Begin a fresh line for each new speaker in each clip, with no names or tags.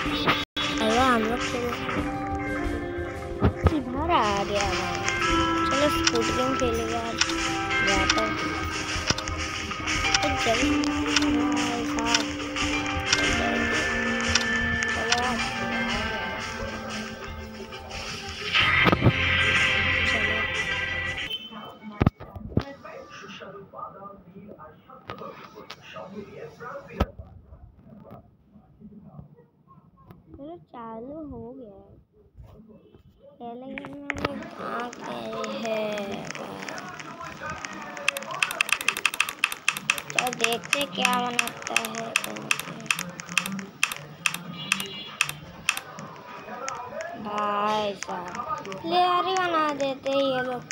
चलो हम लोग इधर आ गया चलो स्कूट गेम खेलेगा जाता चलो। देखते क्या बनाता है भाई साहब बना देते ये लोग।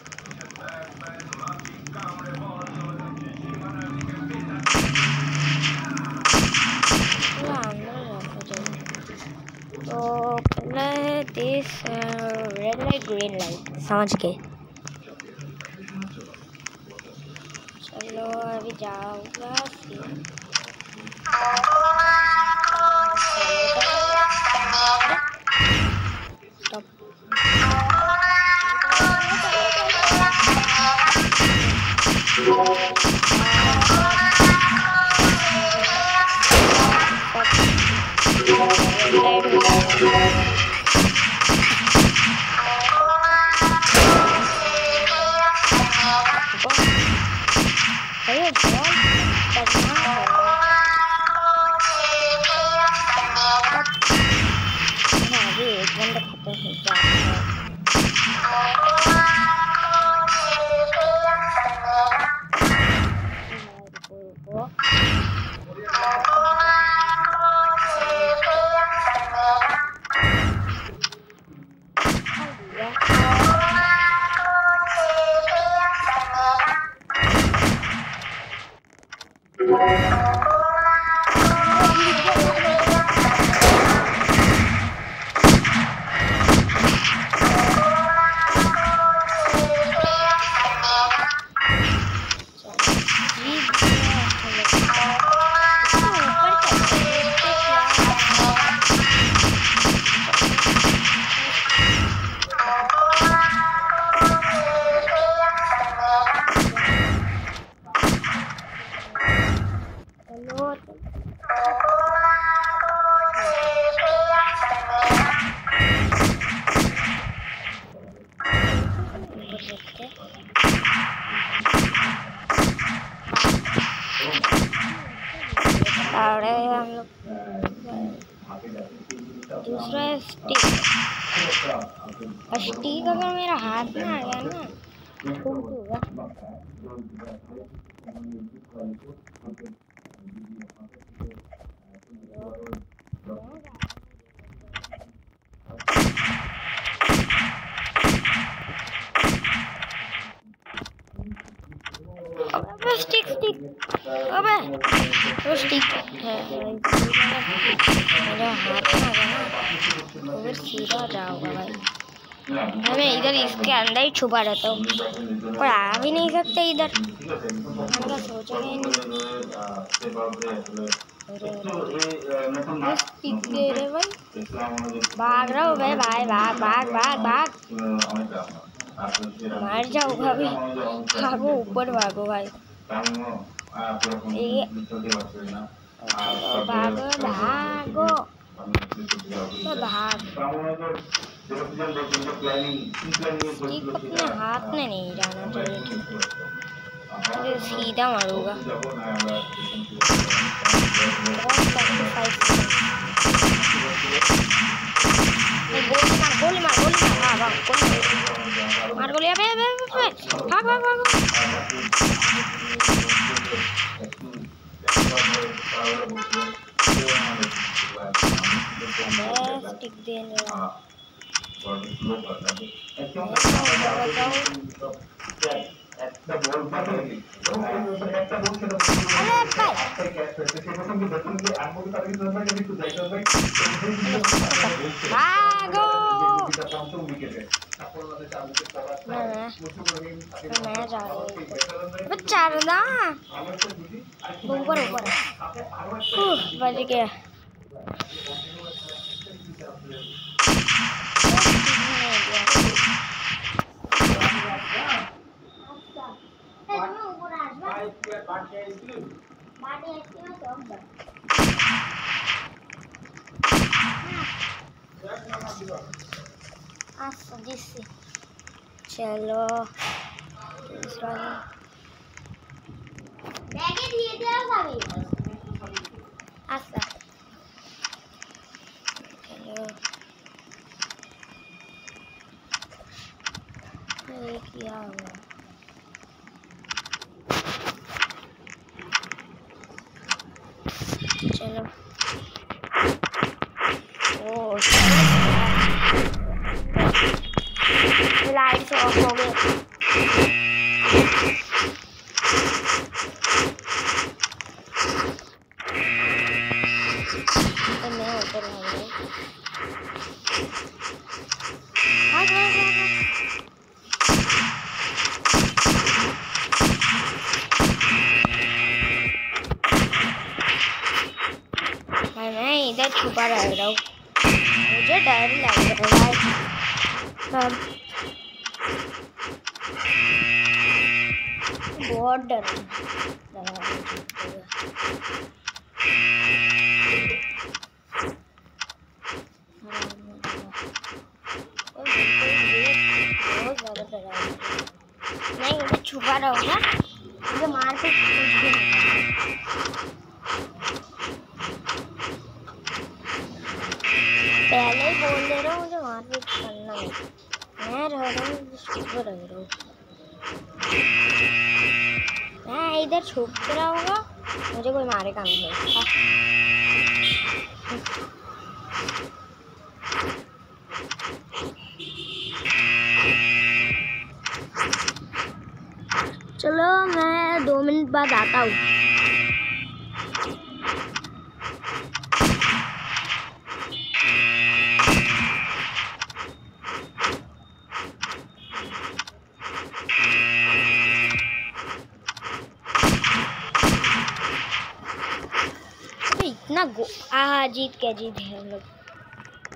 तो है रेड लाइट ग्रीन लाइट समझ के Jauh. Good. Bye. अरे हम लोग। दूसरा है स्टिक स्टिक अगर मेरा हाथ में आ गया ना। फूट दूँगा अबे स्टिक स्टिक अबे वो है। मेरा हाथ में ना सीधा भाई। मैं इधर इसके अंदर ही छुपा रहता हूँ। कोई आ भी नहीं सकते इधर। हम भाई। भाग रहा हूँ भाई भाई, भाग भाग भाग भाग। मार जाऊँगा भी भागो, ऊपर भागो भाई। तो अपने हाथ में नहीं जाना चाहिए सीधा मारूँगा गोली मार गोली मार गोली मार हाँ गोली मार गोली अबे अबे, भाग भाग भाग अबे स्टिक दे रहा अरे भागो मैं जा रही हूँ अबे चरना ऊपर ऊपर बच गया। चलो। दूसरा हुआ। चलो ओ लाइट्स ऑफ़ हो गए तो मैं ऊपर आ इधर छुपा रह रहा हूँ मुझे डर लग रहा है बहुत डर लग रहा है मुझे। ओ, बिल्कुल ये बहुत ज़्यादा डरा है। नहीं मुझे मार करना। पहले ही बोल दे रहा हूँ मुझे मारपीट करना है मैं रह रहा हूँ छुप रह रहा हूँ मैं इधर छुप रहूँगा, मुझे कोई मारेगा नहीं हाँ। चलो मैं दो मिनट बाद आता हूँ। इतना आ जीत गया जीत गए हम लोग।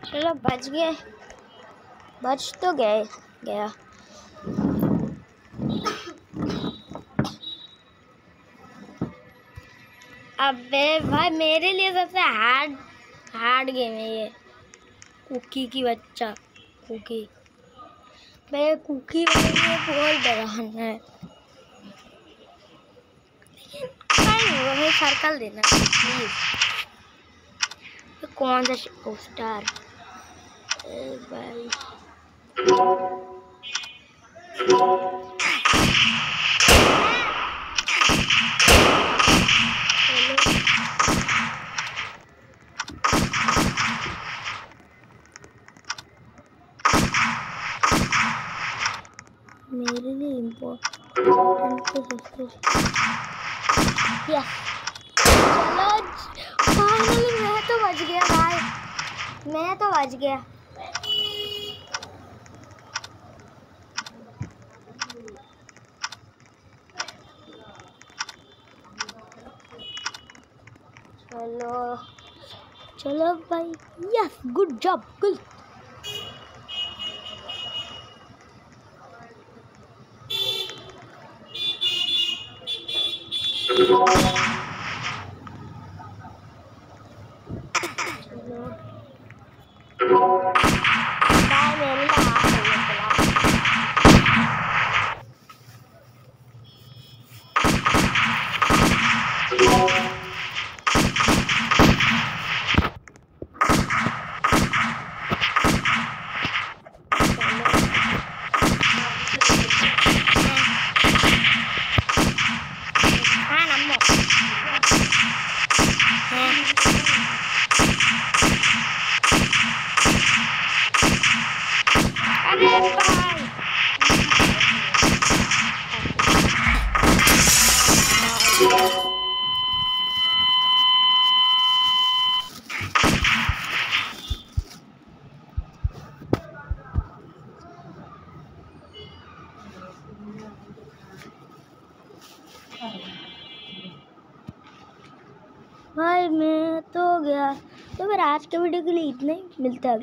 चलो, बच गए। बच तो गए, गया। अबे भाई मेरे लिए सबसे हार्ड हार्ड गेम है ये। कुकी की बच्चा कुकी मैं कुकी वाले लिए बहुत डरान है। सर्कल देना प्लीज़ कौन सा स्टार भाई चलो मेरे लिए इम्पोर्टेंट तो सबसे यस चलो फाइनली मैं तो बच गया भाई। मैं तो बच गया। चलो चलो भाई। Yes good job good Thank you. आज के वीडियो के लिए इतना ही मिलता है